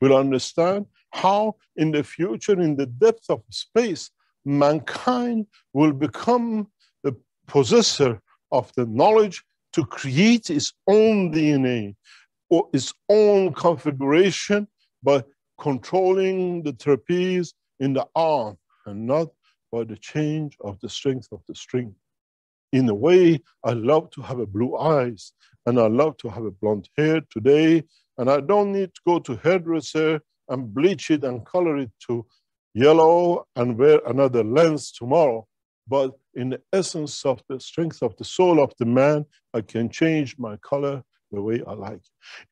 will understand how in the future, in the depth of space, mankind will become the possessor of the knowledge to create its own DNA or its own configuration by controlling the trapeze in the arm and not by the change of the strength of the string. In a way, I love to have a blue eyes and I love to have a blonde hair today, and I don't need to go to hairdresser and bleach it and color it to yellow and wear another lens tomorrow. But in the essence of the strength of the soul of the man, I can change my color the way I like.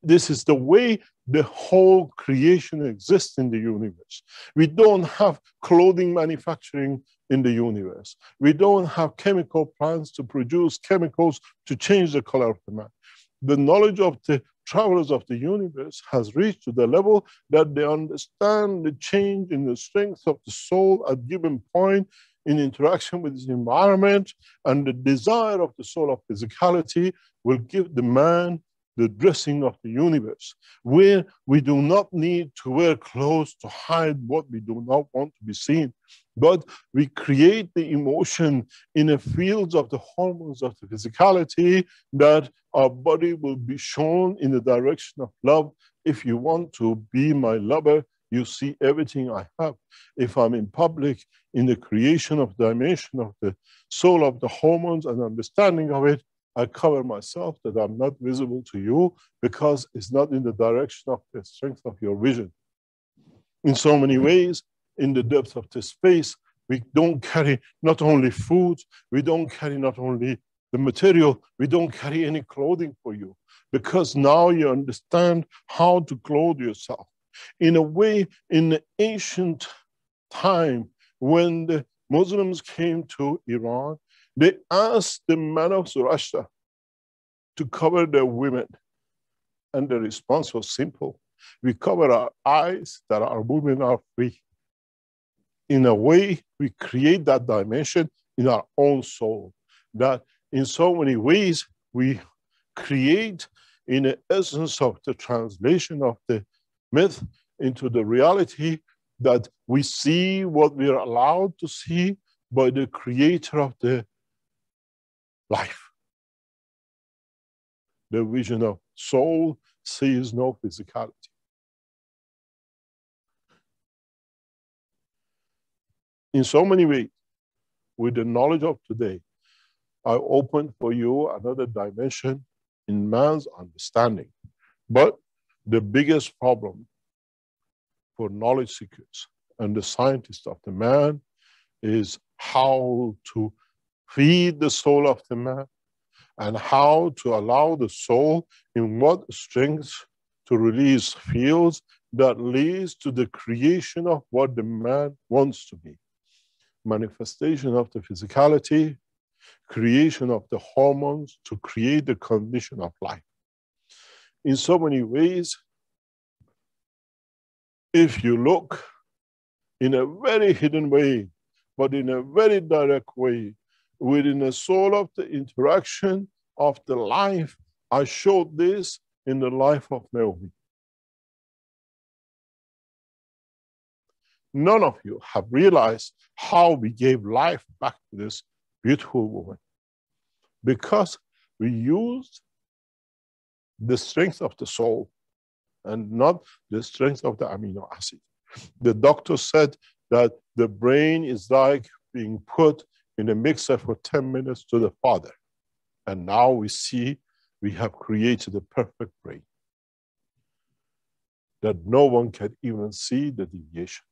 This is the way the whole creation exists in the universe. We don't have clothing manufacturing in the universe. We don't have chemical plants to produce chemicals to change the color of the man. The knowledge of the travelers of the universe has reached to the level that they understand the change in the strength of the soul at given point in interaction with the environment and the desire of the soul of physicality will give the man the dressing of the universe, where we do not need to wear clothes to hide what we do not want to be seen, but we create the emotion in the fields of the hormones of the physicality that our body will be shown in the direction of love. If you want to be my lover, you see everything I have. If I'm in public, in the creation of dimension of the soul of the hormones and understanding of it, I cover myself that I'm not visible to you because it's not in the direction of the strength of your vision. In so many ways, in the depth of the space, we don't carry not only food, we don't carry not only the material, we don't carry any clothing for you because now you understand how to clothe yourself. In a way, in the ancient time, when the Muslims came to Iran, they asked the man of Zoroaster to cover their women. And the response was simple. We cover our eyes that our women are free. In a way, we create that dimension in our own soul. That in so many ways, we create in the essence of the translation of the myth into the reality that we see what we are allowed to see by the creator of the life. The vision of soul sees no physicality. In so many ways, with the knowledge of today, I open for you another dimension in man's understanding. But the biggest problem for knowledge seekers and the scientists of the man is how to feed the soul of the man, and how to allow the soul in what strength to release fields that leads to the creation of what the man wants to be. Manifestation of the physicality, creation of the hormones to create the condition of life. In so many ways, if you look in a very hidden way, but in a very direct way, within the soul of the interaction of the life. I showed this in the life of Naomi. None of you have realized how we gave life back to this beautiful woman because we used the strength of the soul and not the strength of the amino acid. The doctor said that the brain is like being put in a mixer for 10 minutes to the Father. And now we see we have created a perfect brain that no one can even see the deviation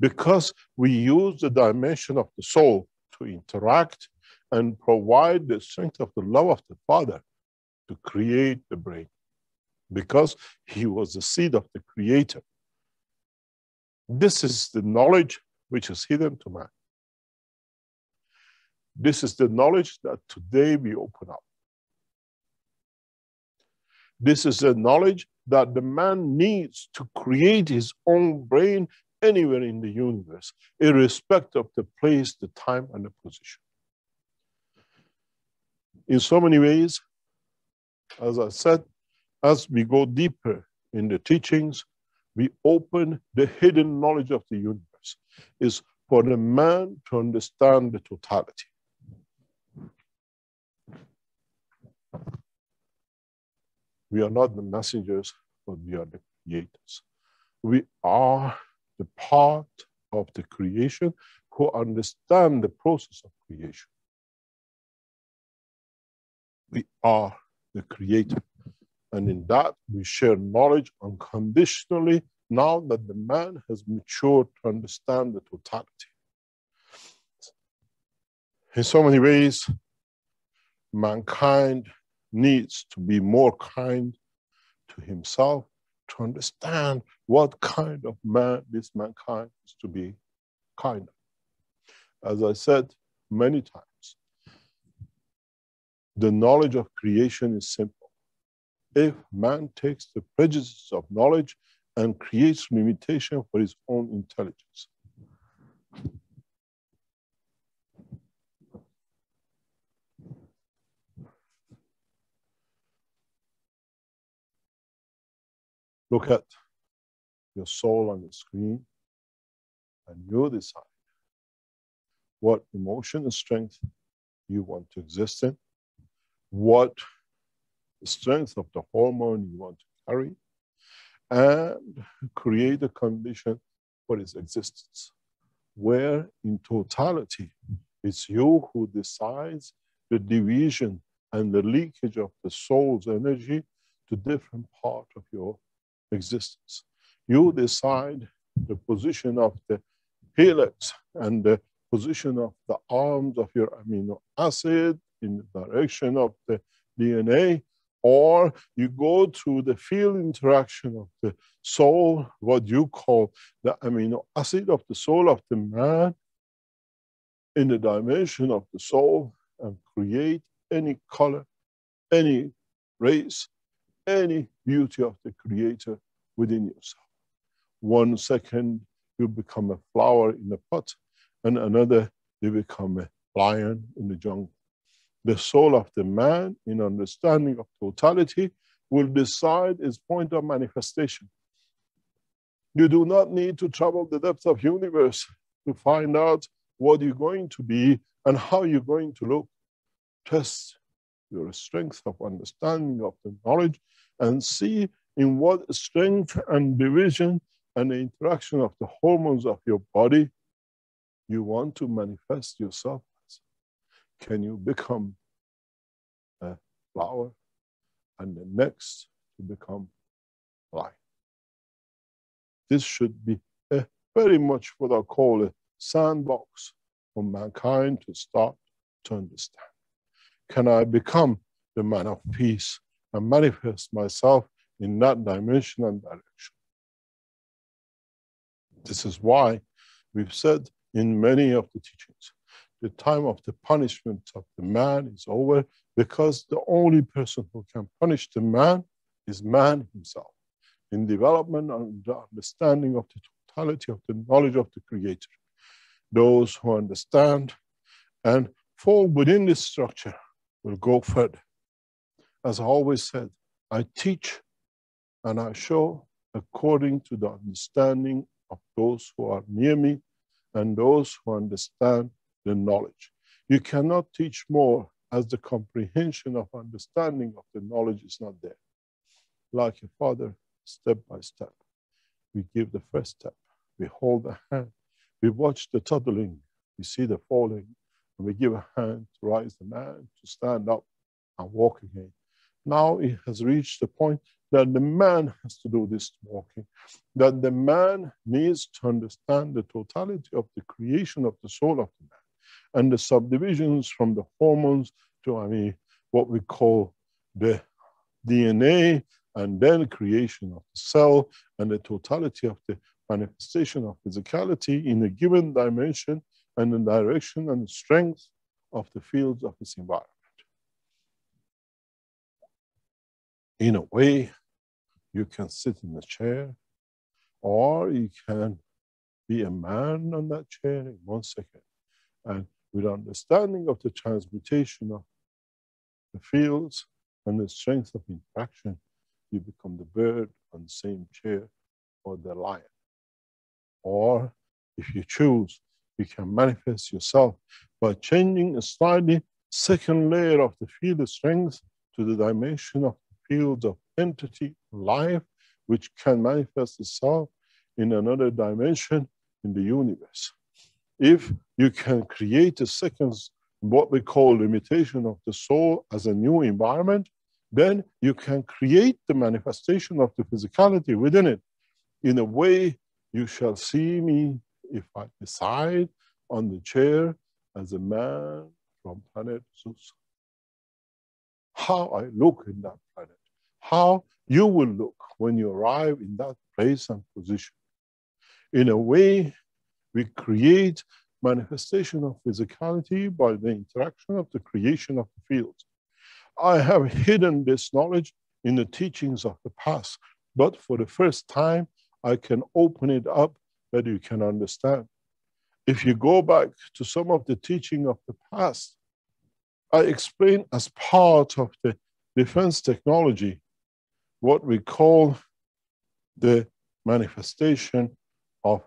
because we use the dimension of the soul to interact and provide the strength of the love of the Father to create the brain because he was the seed of the Creator. This is the knowledge which is hidden to man. This is the knowledge that today we open up. This is the knowledge that the man needs to create his own brain anywhere in the universe, irrespective of the place, the time, and the position. In so many ways, as I said, as we go deeper in the teachings, we open the hidden knowledge of the universe, is for the man to understand the totality. We are not the messengers, but we are the creators. We are the part of the creation who understand the process of creation. We are the creator. And in that, we share knowledge unconditionally now that the man has matured to understand the totality. In so many ways, mankind needs to be more kind to himself to understand what kind of man this mankind is to be kind of. As I said many times, the knowledge of creation is simple. If man takes the prejudices of knowledge and creates limitation for his own intelligence. Look at your soul on the screen and you decide what emotion and strength you want to exist in, what strength of the hormone you want to carry, and create a condition for its existence, where in totality, it's you who decides the division and the leakage of the soul's energy to different part of your existence. You decide the position of the helix and the position of the arms of your amino acid in the direction of the DNA, or you go through the field interaction of the soul, what you call the amino acid of the soul of the man in the dimension of the soul and create any color, any race, any beauty of the Creator within yourself. One second, you become a flower in a pot, and another, you become a lion in the jungle. The soul of the man, in understanding of totality, will decide its point of manifestation. You do not need to travel the depth of universe to find out what you're going to be and how you're going to look. Test your strength of understanding of the knowledge and see in what strength and division and the interaction of the hormones of your body you want to manifest yourself as. Can you become a flower and the next to become light? This should be a very much what I call a sandbox for mankind to start to understand. Can I become the man of peace and manifest myself in that dimension and direction? This is why we've said in many of the teachings, the time of the punishment of the man is over because the only person who can punish the man is man himself in development and the understanding of the totality of the knowledge of the Creator. Those who understand and fall within this structure will go further. As I always said, I teach and I show according to the understanding of those who are near me and those who understand the knowledge. You cannot teach more as the comprehension of understanding of the knowledge is not there. Like a father, step by step, we give the first step, we hold the hand, we watch the toddling, we see the falling, and we give a hand to rise the man, to stand up and walk again. Now it has reached the point that the man has to do this walking, that the man needs to understand the totality of the creation of the soul of the man and the subdivisions from the hormones to, I mean, what we call the DNA and then creation of the cell and the totality of the manifestation of physicality in a given dimension and the direction and the strength of the fields of its environment. In a way, you can sit in a chair, or you can be a man on that chair in one second. And with understanding of the transmutation of the fields and the strength of interaction, you become the bird on the same chair or the lion. Or if you choose, you can manifest yourself by changing a slightly second layer of the field of strength to the dimension of field of entity, life, which can manifest itself in another dimension in the universe. If you can create a second, what we call limitation of the soul as a new environment, then you can create the manifestation of the physicality within it in a way you shall see me if I decide on the chair as a man from planet Zeus. How I look in that how you will look when you arrive in that place and position. In a way, we create manifestation of physicality by the interaction of the creation of the fields. I have hidden this knowledge in the teachings of the past, but for the first time, I can open it up that you can understand. If you go back to some of the teaching of the past, I explain as part of the defense technology what we call the manifestation of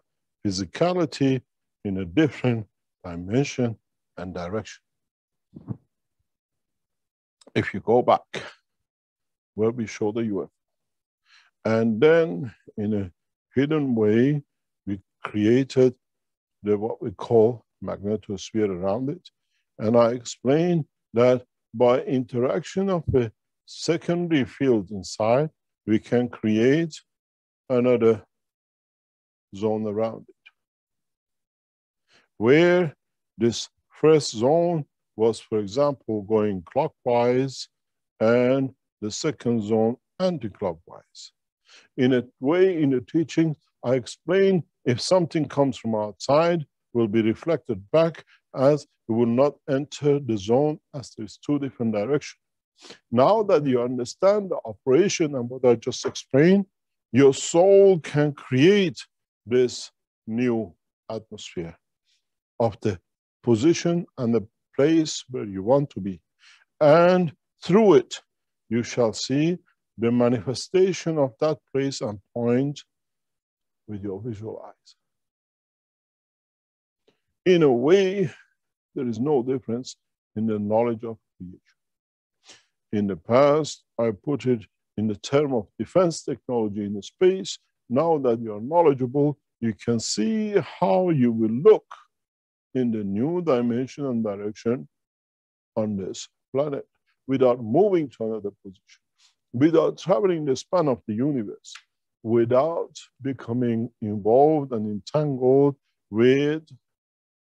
physicality in a different dimension and direction. If you go back, where we show the UFO, and then in a hidden way, we created the what we call magnetosphere around it. And I explained that by interaction of a secondary field inside, we can create another zone around it. Where this first zone was, for example, going clockwise and the second zone anti-clockwise. In a way, in the teaching, I explain if something comes from outside, will be reflected back as it will not enter the zone as there's two different directions. Now that you understand the operation and what I just explained, your soul can create this new atmosphere of the position and the place where you want to be. And through it, you shall see the manifestation of that place and point with your visual eyes. In a way, there is no difference in the knowledge of creation. In the past, I put it in the term of defense technology in the space. Now that you're knowledgeable, you can see how you will look in the new dimension and direction on this planet without moving to another position, without traveling the span of the universe, without becoming involved and entangled with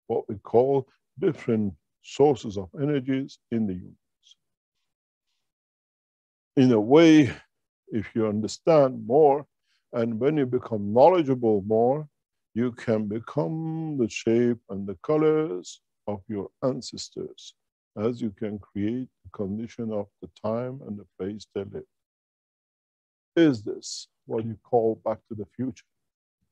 what we call different sources of energies in the universe. In a way, if you understand more, and when you become knowledgeable more, you can become the shape and the colors of your ancestors as you can create the condition of the time and the place they live. Is this what you call back to the future?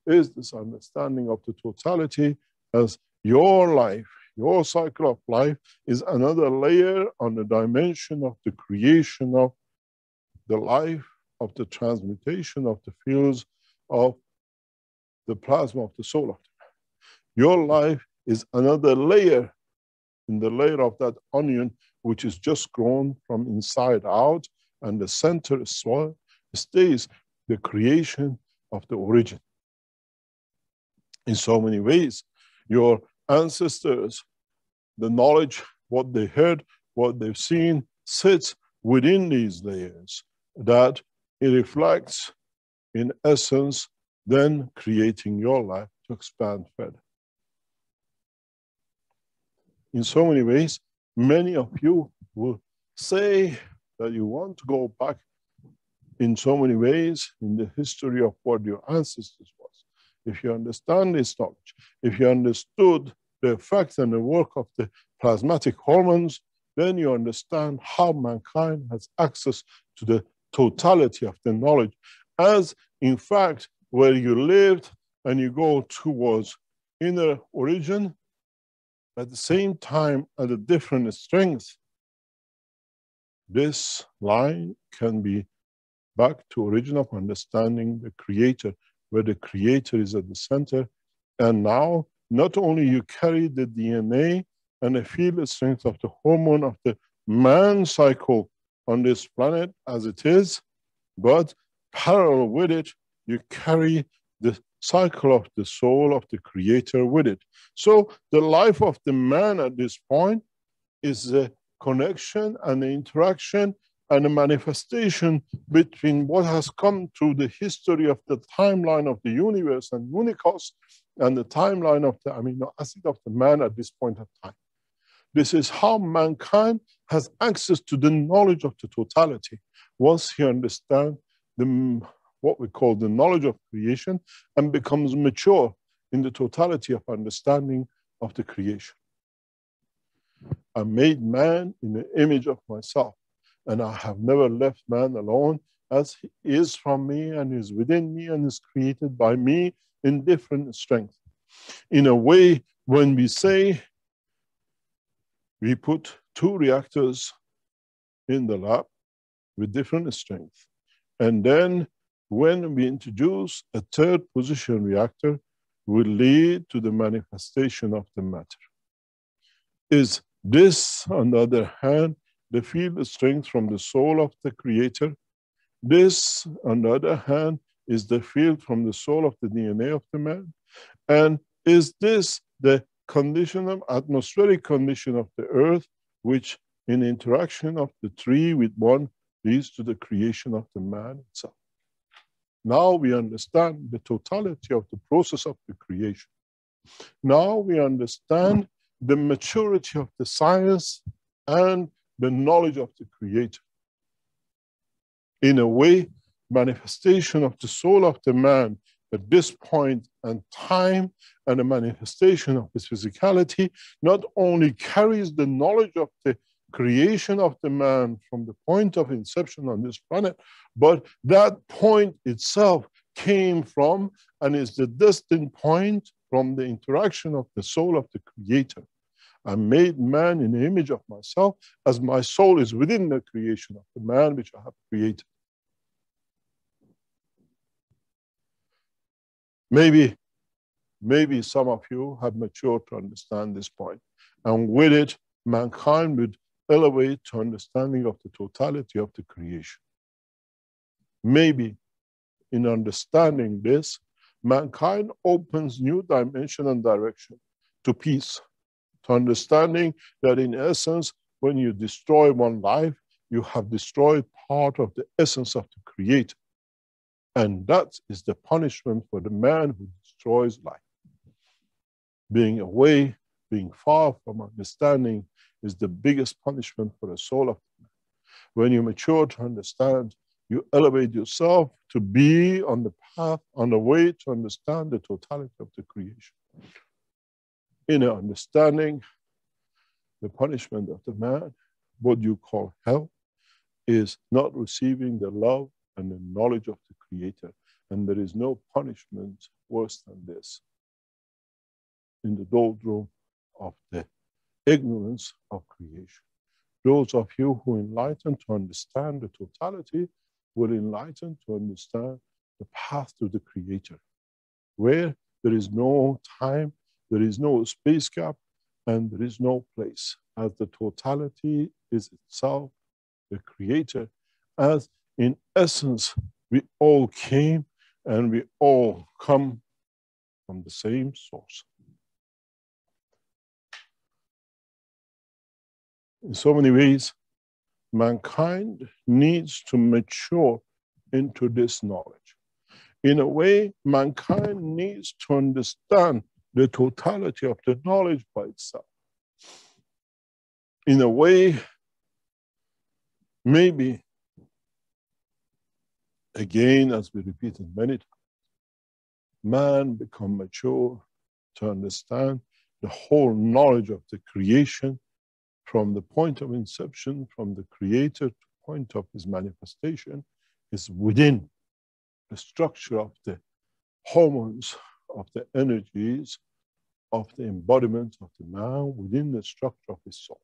Is this understanding of the totality as your life, your cycle of life is another layer on the dimension of the creation of the life, of the transmutation of the fields of the plasma of the soul of them. Your life is another layer in the layer of that onion, which is just grown from inside out, and the center soil, stays the creation of the origin. In so many ways, your ancestors, the knowledge, what they heard, what they've seen, sits within these layers, that it reflects, in essence, then creating your life to expand further. In so many ways, many of you will say that you want to go back in so many ways in the history of what your ancestors was. If you understand this knowledge, if you understood the effect and the work of the plasmatic hormones, then you understand how mankind has access to the totality of the knowledge. As in fact, where you lived and you go towards inner origin, at the same time at a different strength, this line can be back to origin of understanding the creator where the creator is at the center. And now, not only you carry the DNA and the field strength of the hormone of the man cycle on this planet as it is, but parallel with it, you carry the cycle of the soul of the creator with it. So the life of the man at this point is a connection and the interaction and a manifestation between what has come through the history of the timeline of the universe and Unicos and the timeline of the amino acid of the man at this point of time. This is how mankind has access to the knowledge of the totality once he understands the, what we call the knowledge of creation and becomes mature in the totality of understanding of the creation. I made man in the image of myself and I have never left man alone as he is from me and is within me and is created by me in different strength. In a way, when we say we put two reactors in the lab with different strength, and then when we introduce a third position reactor, will lead to the manifestation of the matter. Is this, on the other hand, the field strength from the soul of the Creator. This, on the other hand, is the field from the soul of the DNA of the man. And is this the condition of atmospheric condition of the earth, which in interaction of the three with one leads to the creation of the man itself. Now we understand the totality of the process of the creation. Now we understand the maturity of the science and the knowledge of the Creator. In a way, manifestation of the soul of the man at this point and time and the manifestation of his physicality not only carries the knowledge of the creation of the man from the point of inception on this planet, but that point itself came from and is the destined point from the interaction of the soul of the creator. I made man in the image of myself, as my soul is within the creation of the man which I have created. Maybe, maybe some of you have matured to understand this point, and with it, mankind would elevate to understanding of the totality of the creation. Maybe in understanding this, mankind opens new dimension and direction to peace to understanding that in essence, when you destroy one life, you have destroyed part of the essence of the Creator. And that is the punishment for the man who destroys life. Being away, being far from understanding is the biggest punishment for the soul of man. When you mature to understand, you elevate yourself to be on the path, on the way to understand the totality of the creation inner understanding, the punishment of the man, what you call hell, is not receiving the love and the knowledge of the Creator. And there is no punishment worse than this. In the doldrum of the ignorance of creation. Those of you who enlighten to understand the totality will enlighten to understand the path to the Creator, where there is no time there is no space gap and there is no place, as the totality is itself the creator, as in essence we all came and we all come from the same source. In so many ways, mankind needs to mature into this knowledge. In a way, mankind needs to understand the totality of the knowledge by itself. In a way, maybe, again, as we repeated many times, man become mature to understand the whole knowledge of the creation from the point of inception, from the creator to point of his manifestation, is within the structure of the hormones of the energies of the embodiment of the man within the structure of his soul.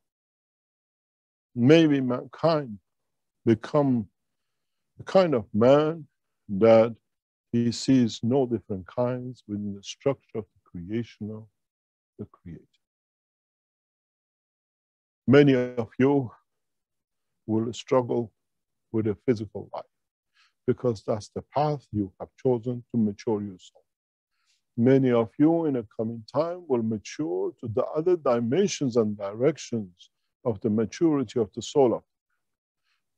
Maybe mankind become the kind of man that he sees no different kinds within the structure of the creation of the Creator. Many of you will struggle with a physical life because that's the path you have chosen to mature yourself. Many of you in a coming time will mature to the other dimensions and directions of the maturity of the soul.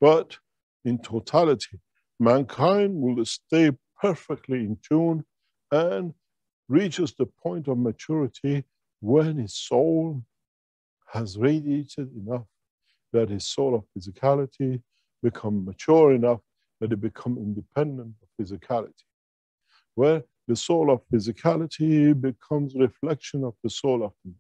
But in totality, mankind will stay perfectly in tune and reaches the point of maturity when his soul has radiated enough that his soul of physicality become mature enough that it become independent of physicality. Where the soul of physicality becomes reflection of the soul of man.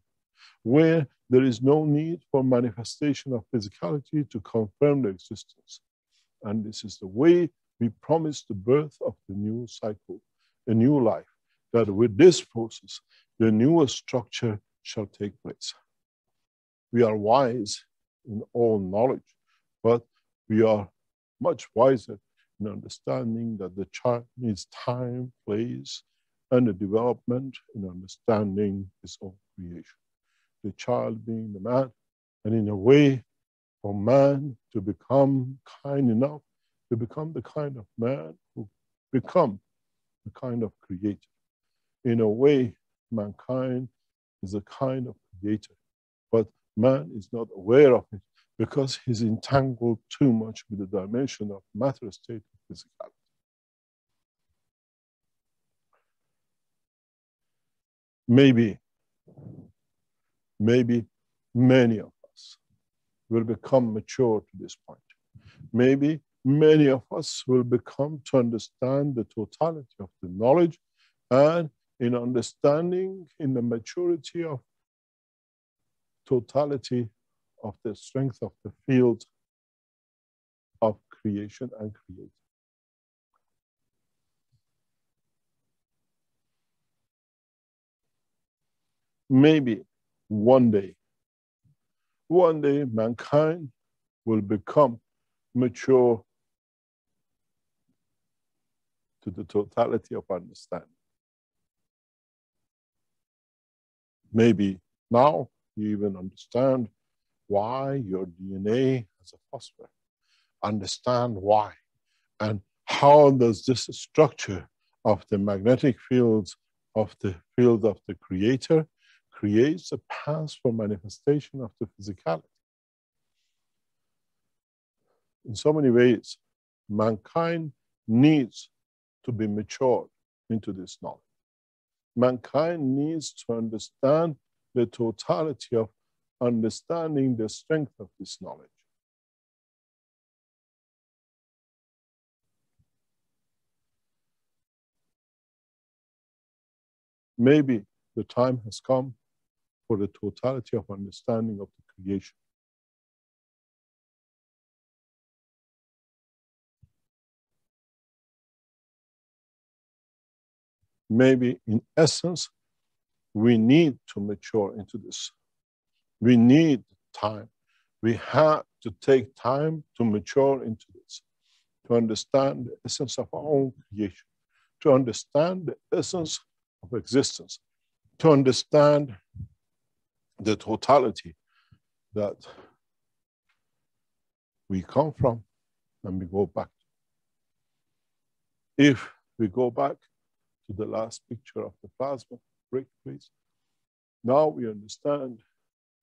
Where there is no need for manifestation of physicality to confirm the existence. And this is the way we promise the birth of the new cycle, a new life, that with this process, the newer structure shall take place. We are wise in all knowledge, but we are much wiser in understanding that the child needs time, place, and the development in understanding his own creation. The child being the man, and in a way for man to become kind enough to become the kind of man who become the kind of creator. In a way, mankind is a kind of creator, but man is not aware of it because he's entangled too much with the dimension of matter state of physicality. Maybe, maybe many of will become mature to this point. Maybe many of us will become to understand the totality of the knowledge and in understanding in the maturity of totality of the strength of the field of creation and creator. Maybe one day, one day mankind will become mature to the totality of understanding. Maybe now you even understand why your DNA has a phosphor. Understand why. And how does this structure of the magnetic fields of the field of the creator creates a path for manifestation of the physicality. In so many ways, mankind needs to be matured into this knowledge. Mankind needs to understand the totality of understanding the strength of this knowledge. Maybe the time has come for the totality of understanding of the creation. maybe in essence, we need to mature into this. We need time. We have to take time to mature into this, to understand the essence of our own creation, to understand the essence of existence, to understand the totality that we come from and we go back. If we go back to the last picture of the plasma. Break, please. Now we understand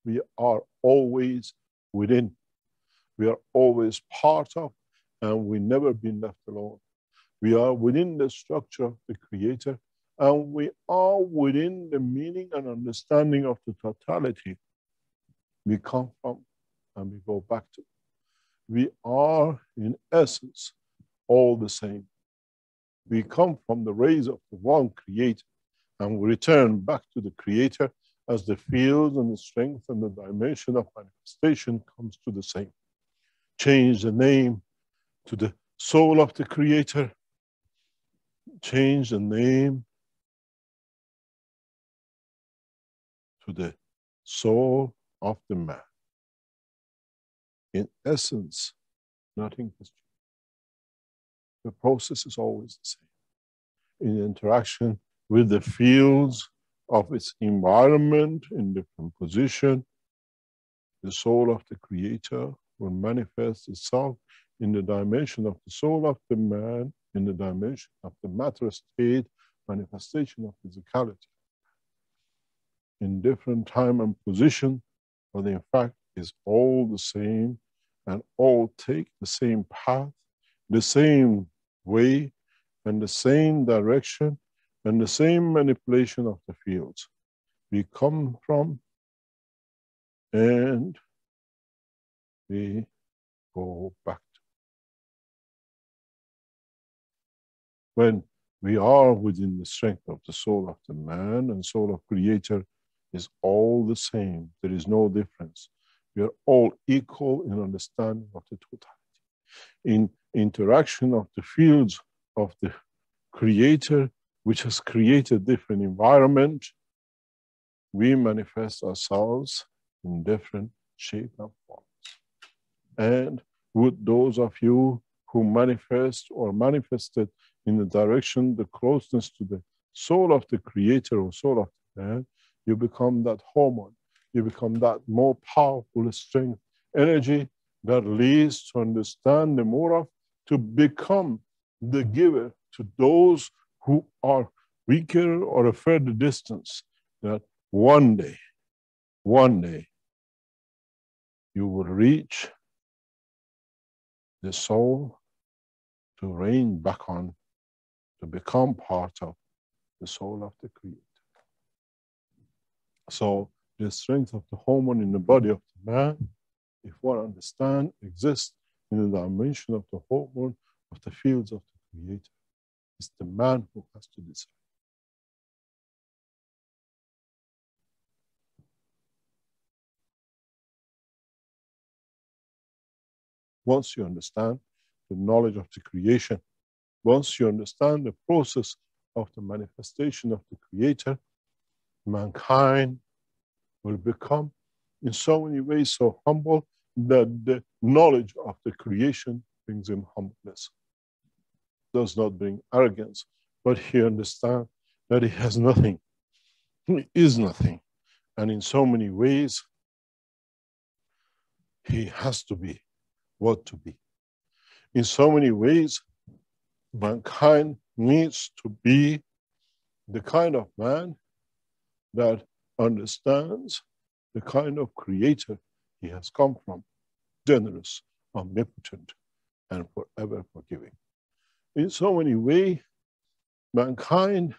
we are always within. We are always part of, and we never been left alone. We are within the structure of the Creator, and we are within the meaning and understanding of the totality we come from and we go back to. We are, in essence, all the same. We come from the rays of the one creator and we return back to the creator as the field and the strength and the dimension of manifestation comes to the same. Change the name to the soul of the creator. Change the name to the soul of the man. In essence, nothing has changed. The process is always the same. in interaction with the fields of its environment in different position. The soul of the creator will manifest itself in the dimension of the soul of the man, in the dimension of the matter state, manifestation of physicality. In different time and position, but in fact is all the same and all take the same path, the same way, and the same direction, and the same manipulation of the fields we come from and we go back to. When we are within the strength of the soul of the man and soul of creator is all the same. There is no difference. We are all equal in understanding of the totality. In interaction of the fields of the creator, which has created different environment, we manifest ourselves in different shape and forms. And would those of you who manifest or manifested in the direction, the closeness to the soul of the creator or soul of the man, you become that hormone you become that more powerful strength, energy that leads to understand the more of, to become the giver to those who are weaker or a further distance, that one day, one day, you will reach the soul to reign back on, to become part of the soul of the Creator. So the strength of the hormone in the body of the man, if one understand, exists in the dimension of the hormone of the fields of the Creator. It's the man who has to decide. Once you understand the knowledge of the creation, once you understand the process of the manifestation of the Creator, mankind will become in so many ways so humble that the knowledge of the creation brings him humbleness. Does not bring arrogance, but he understands that he has nothing. He is nothing. And in so many ways, he has to be what to be. In so many ways, mankind needs to be the kind of man that understands the kind of creator he has come from, generous, omnipotent, and forever forgiving. In so many ways, mankind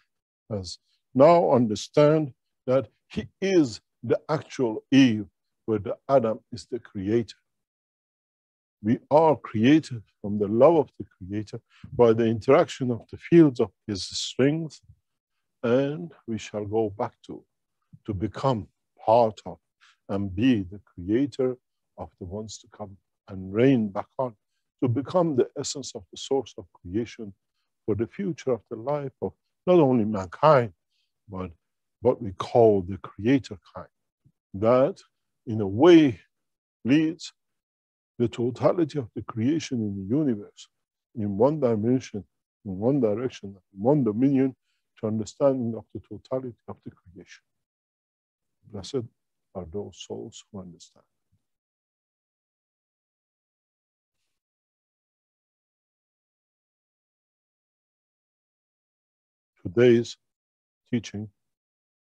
has now understand that he is the actual Eve, where the Adam is the creator. We are created from the love of the creator by the interaction of the fields of his strength, and we shall go back to to become part of and be the creator of the ones to come and reign back on, to become the essence of the source of creation for the future of the life of not only mankind, but what we call the creator kind. That, in a way, leads the totality of the creation in the universe in one dimension, in one direction, in one dominion, to understanding of the totality of the creation. Blessed are those souls who understand. Today's teaching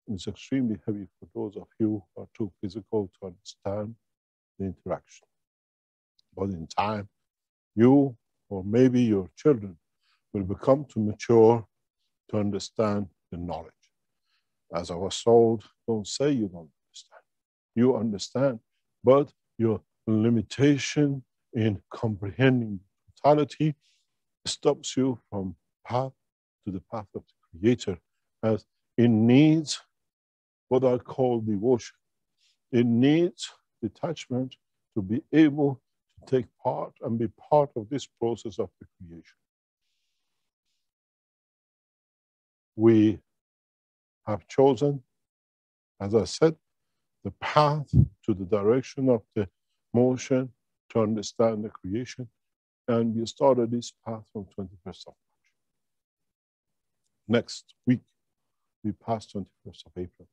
is extremely heavy for those of you who are too physical to understand the interaction. But in time, you or maybe your children will become to mature to understand the knowledge. As I was told, don't say you don't understand. You understand, but your limitation in comprehending totality stops you from path to the path of the Creator, as it needs what I call devotion. It needs detachment to be able to take part and be part of this process of the creation. We have chosen, as I said, the path to the direction of the motion to understand the creation. And we started this path from 21st of March. next week, we pass 21st of April.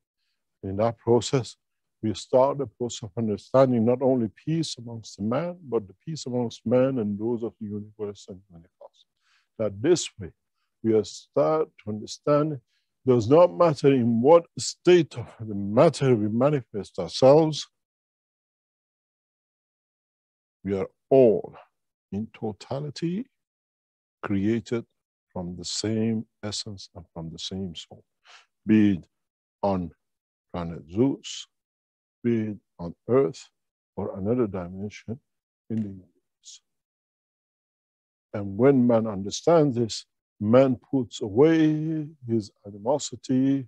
In that process, we start the process of understanding not only peace amongst the man, but the peace amongst man and those of the universe and universe. That this way, we start to understand does not matter in what state of the matter we manifest ourselves, we are all in totality created from the same essence and from the same soul, be it on planet Zeus, be it on Earth or another dimension in the universe. And when man understands this, man puts away his animosity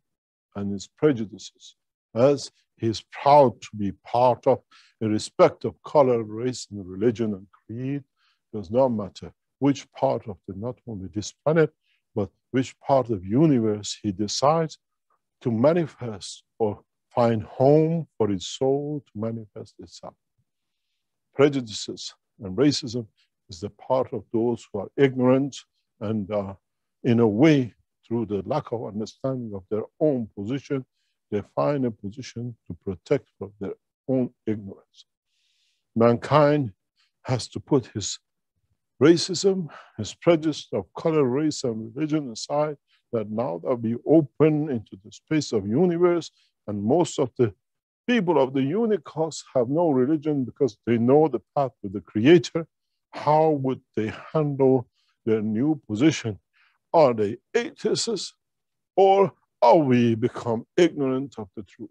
and his prejudices as he is proud to be part of, irrespective of color, race, and religion and creed, does not matter which part of the not only this planet, but which part of the universe he decides to manifest or find home for his soul to manifest itself. Prejudices and racism is the part of those who are ignorant and uh, in a way, through the lack of understanding of their own position, they find a position to protect from their own ignorance. Mankind has to put his racism, his prejudice of color, race, and religion aside, that now that we open into the space of universe, and most of the people of the universe have no religion because they know the path to the creator, how would they handle their new position? Are they atheists or are we become ignorant of the truth?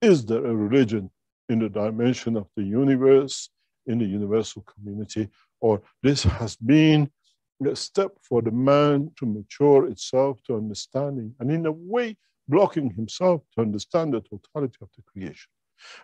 Is there a religion in the dimension of the universe, in the universal community, or this has been a step for the man to mature itself to understanding, and in a way, blocking himself to understand the totality of the creation.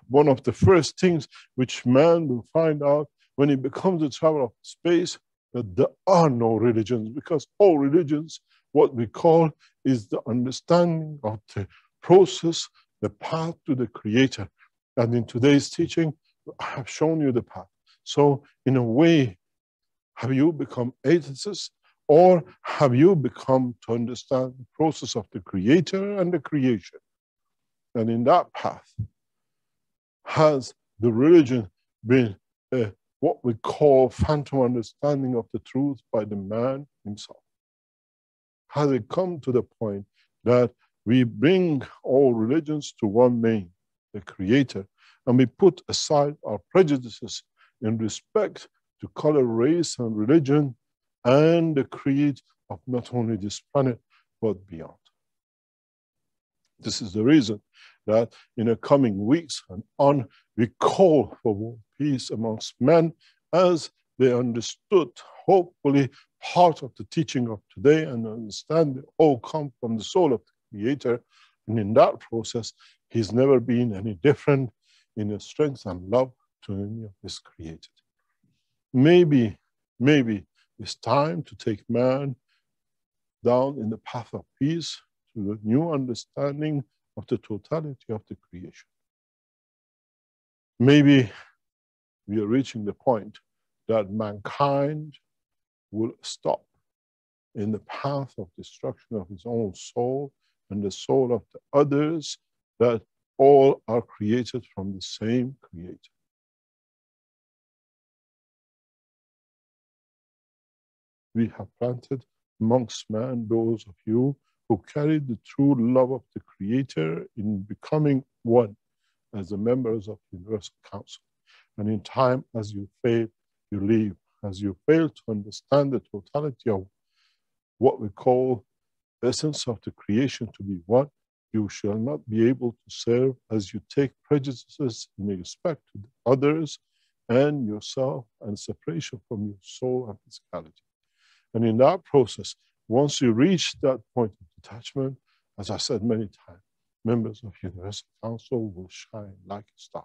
One of the first things which man will find out when he becomes a traveler of space that there are no religions because all religions, what we call is the understanding of the process, the path to the creator. And in today's teaching, I have shown you the path. So in a way, have you become atheists or have you become to understand the process of the creator and the creation? And in that path, has the religion been a what we call phantom understanding of the truth by the man himself? Has it come to the point that we bring all religions to one main, the Creator, and we put aside our prejudices in respect to color, race, and religion, and the creed of not only this planet, but beyond. This is the reason that in the coming weeks and on, we call for peace amongst men as they understood, hopefully, part of the teaching of today and understand all come from the soul of the Creator. And in that process, He's never been any different in his strength and love to any of His created. Maybe, maybe it's time to take man down in the path of peace to the new understanding of the totality of the creation. Maybe we are reaching the point that mankind will stop in the path of destruction of his own soul and the soul of the others, that all are created from the same creator. We have planted amongst man those of you who carried the true love of the Creator in becoming one as the members of the Universal Council. And in time, as you fail, you leave. As you fail to understand the totality of what we call essence of the creation to be one, you shall not be able to serve as you take prejudices in respect to others and yourself and separation from your soul and physicality. And in that process, once you reach that point of detachment, as I said many times, members of Universal Council will shine like stars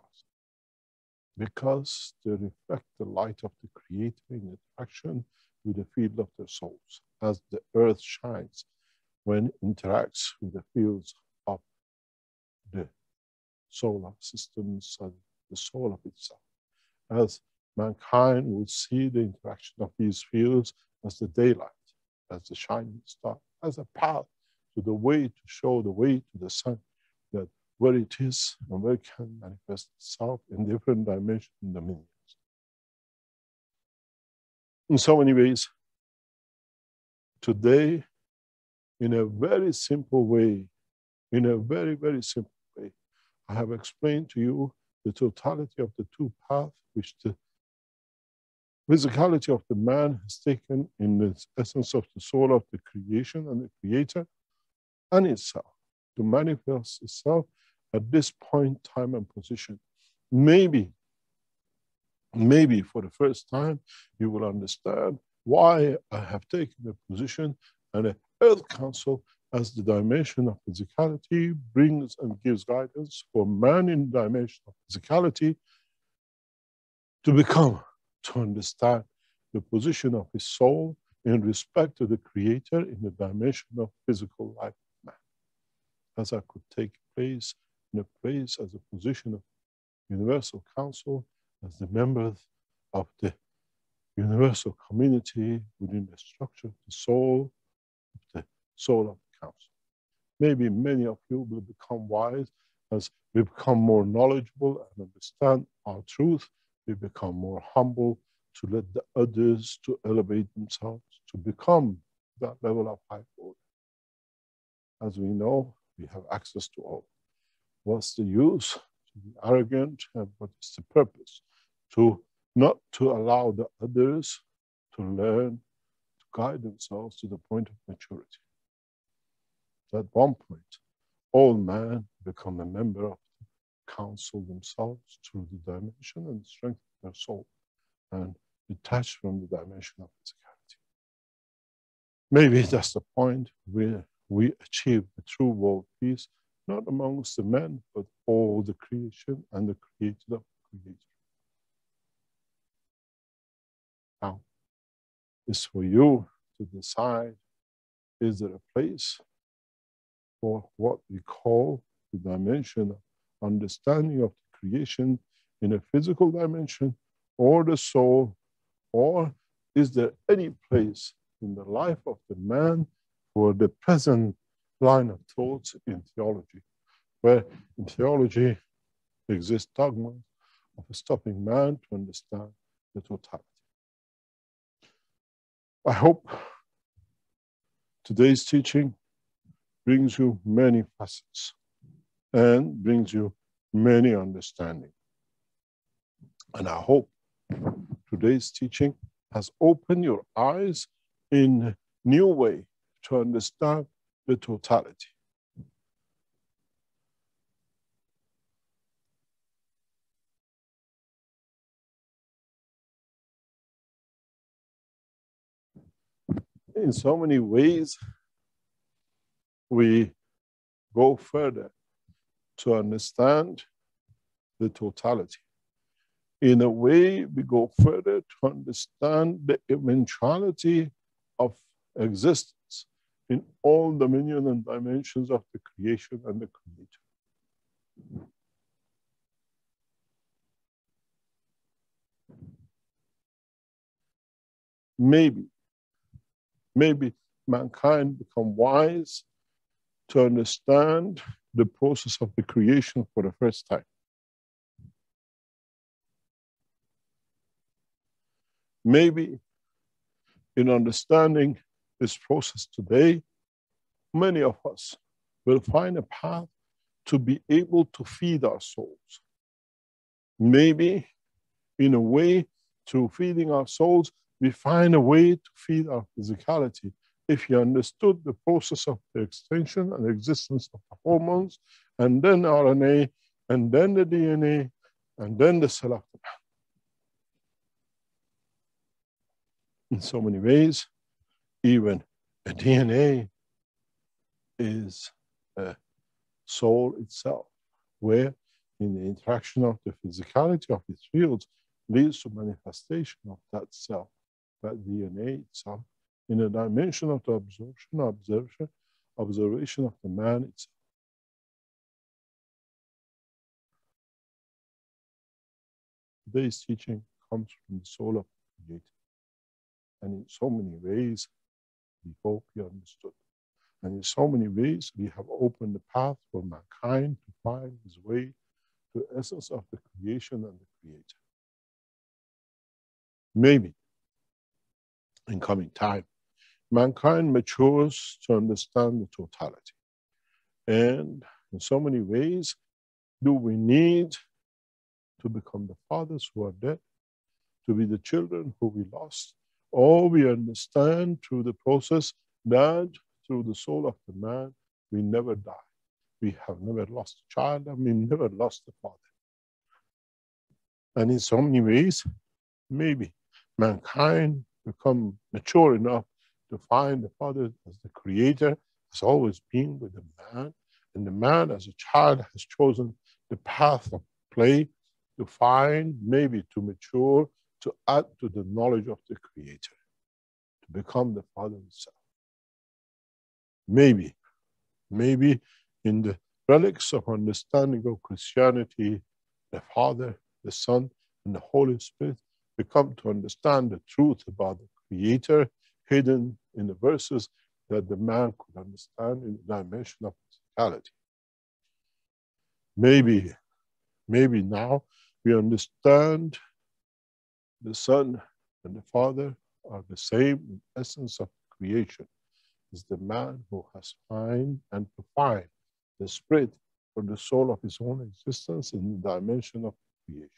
because they reflect the light of the Creator in interaction with the field of their souls, as the earth shines when interacts with the fields of the solar systems and the soul of itself. As mankind will see the interaction of these fields as the daylight as the shining star, as a path to the way to show the way to the sun that where it is and where it can manifest itself in different dimensions and dominions. In so many ways, today, in a very simple way, in a very, very simple way, I have explained to you the totality of the two paths which the physicality of the man has taken in the essence of the soul of the creation and the creator and itself to manifest itself at this point, time, and position. Maybe, maybe for the first time, you will understand why I have taken a position and a Earth Council as the dimension of physicality brings and gives guidance for man in the dimension of physicality to become, to understand the position of his soul in respect to the creator in the dimension of physical life As I could take place in a place as a position of universal council, as the members of the universal community within the structure of the soul, of the soul of the council. Maybe many of you will become wise as we become more knowledgeable and understand our truth. We become more humble to let the others to elevate themselves, to become that level of high order. As we know, we have access to all. What's the use to be arrogant and what is the purpose? To not to allow the others to learn, to guide themselves to the point of maturity. At one point, all men become a member of the council themselves through the dimension and strength of their soul and detached from the dimension of physicality. Maybe that's the point where we achieve the true world peace not amongst the men, but all the creation and the creator of the creator. Now, it's for you to decide is there a place for what we call the dimension of understanding of the creation in a physical dimension or the soul, or is there any place in the life of the man for the present line of thoughts in theology, where in theology exists dogmas of stopping man to understand the totality. I hope today's teaching brings you many facets and brings you many understanding. And I hope today's teaching has opened your eyes in new way to understand the totality. In so many ways, we go further to understand the totality. In a way, we go further to understand the eventuality of existence in all dominion and dimensions of the creation and the creator. Maybe, maybe mankind become wise to understand the process of the creation for the first time. Maybe in understanding this process today, many of us will find a path to be able to feed our souls. Maybe in a way, through feeding our souls, we find a way to feed our physicality. If you understood the process of the extension and existence of the hormones, and then RNA, and then the DNA, and then the cell of the man. In so many ways, even a DNA is a soul itself, where in the interaction of the physicality of its fields leads to manifestation of that self, that DNA itself, in the dimension of the absorption, observation, observation of the man itself. Today's teaching comes from the soul of the Creator. And in so many ways, we hope you understood. And in so many ways, we have opened the path for mankind to find his way to the essence of the creation and the creator. Maybe in coming time, mankind matures to understand the totality. And in so many ways, do we need to become the fathers who are dead, to be the children who we lost, or we understand through the process that through the soul of the man, we never die. We have never lost a child and we never lost a father. And in so many ways, maybe mankind become mature enough to find the Father as the creator, has always been with the man, and the man as a child has chosen the path of play to find, maybe to mature, to add to the knowledge of the creator, to become the Father himself. Maybe, maybe in the relics of understanding of Christianity, the Father, the Son, and the Holy Spirit we come to understand the truth about the Creator hidden in the verses that the man could understand in the dimension of physicality. Maybe, maybe now we understand the Son and the Father are the same essence of creation. Is the man who has find and to find the spirit for the soul of his own existence in the dimension of creation.